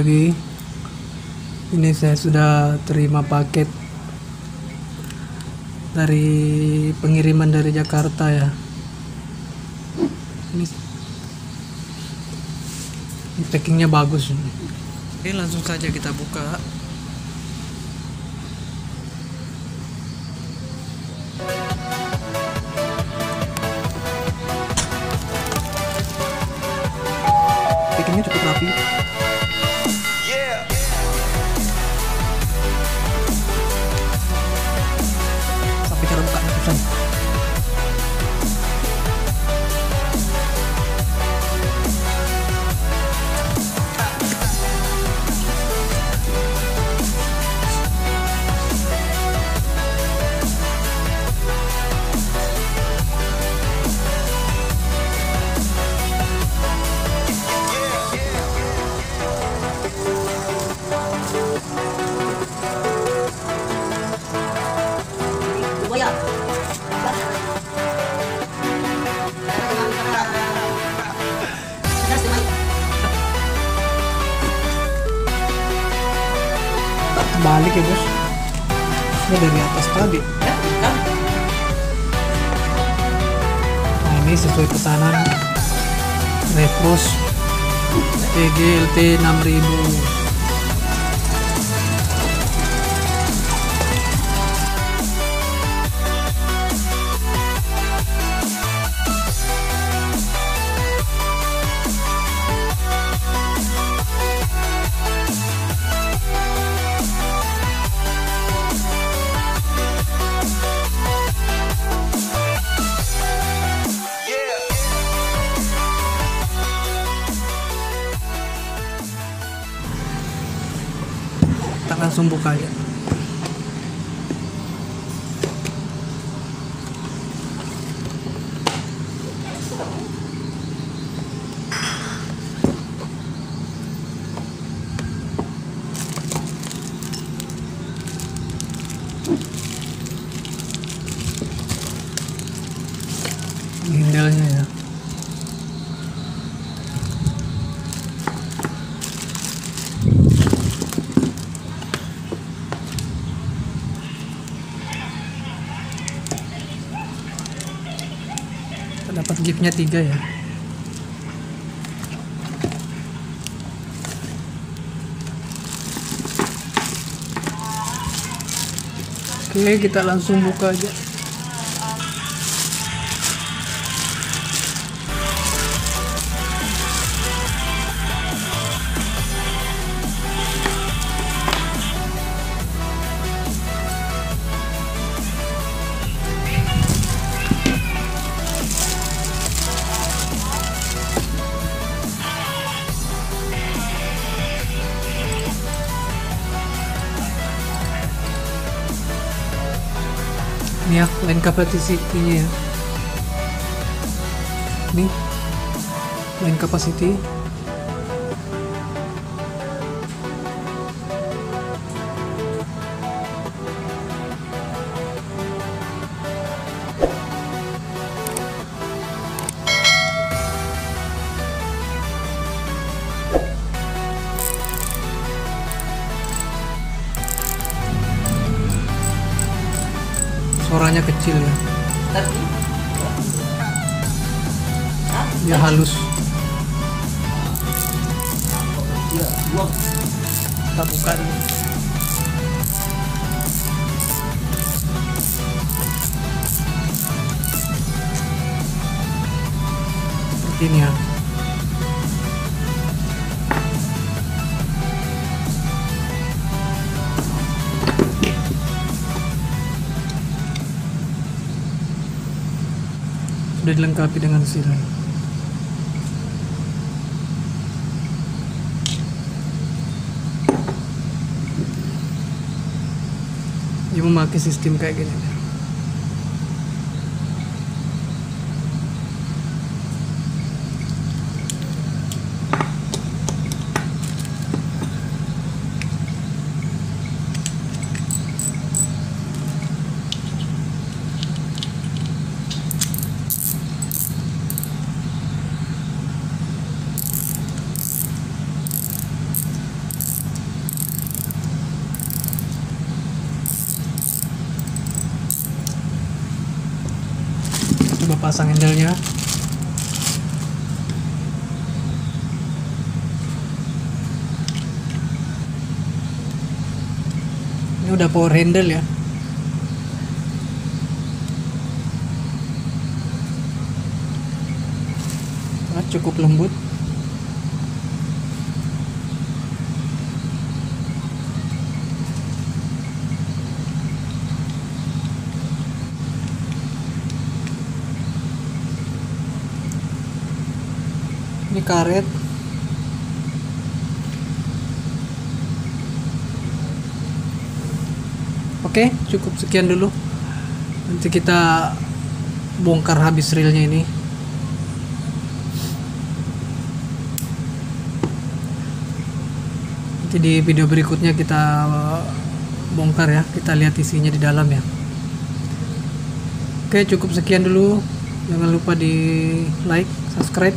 lagi. Ini saya sudah terima paket dari pengiriman dari Jakarta ya. Ini, ini packingnya bagus oke langsung saja kita buka. Packingnya cukup rapi balik ya bos. Ini dari atas tadi. Nah ini sesuai pesanan. Refros TGLT 6000 kita langsung buka aja Ini handle-nya ya giftnya tiga ya? Oke kita langsung buka aja ini ya line capacity-nya ya. Ini line capacity suaranya kecil ya. Halus ya, gua kita buka dulu. Seperti ini ya sudah dilengkapi dengan sirai dia memakai sistem kayak gini coba pasang handle-nya ini udah power handle ya. Nah, cukup lembut ini karet. Oke cukup sekian dulu. Nanti kita bongkar habis reelnya ini. Nanti di video berikutnya kita bongkar ya. Kita lihat isinya di dalam ya. Oke cukup sekian dulu. Jangan lupa di like subscribe